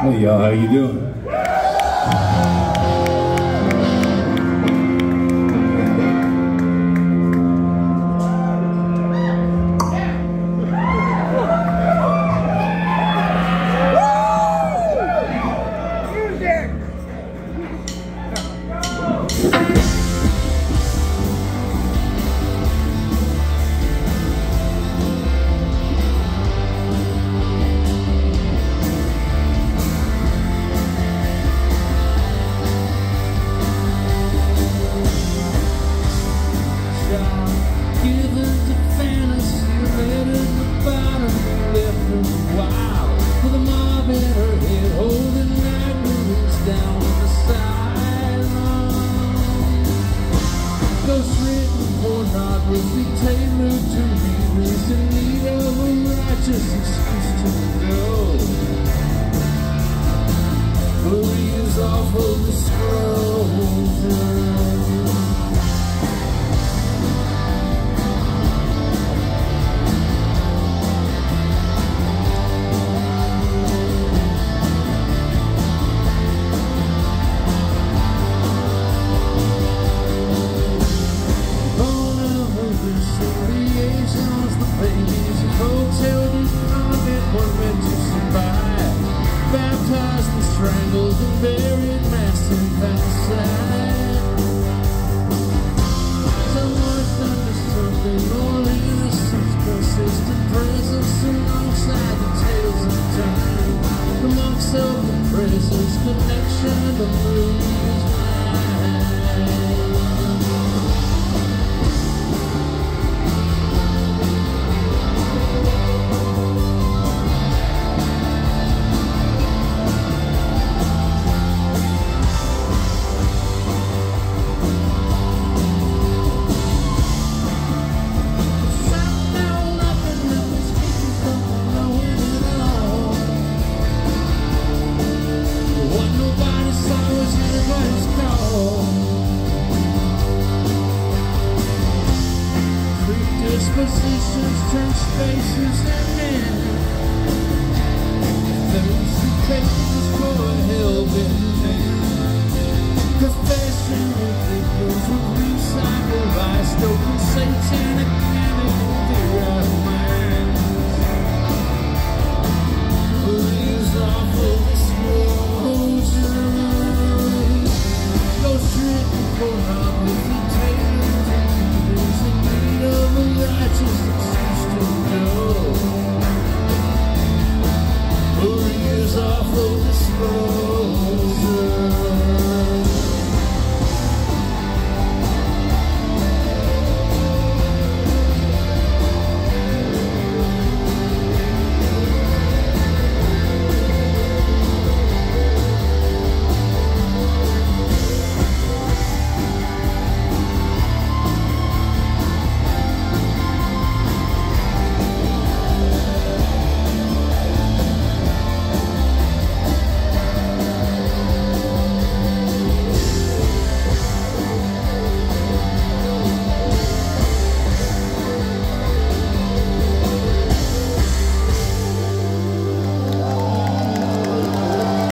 Hey y'all, how you doing? Tailored to readers in strangled and buried massive outside. Someone's under something more innocent, consistent presence alongside the tales of time. Amongst of the presence, connection, the movies. Dispositions turn spaces and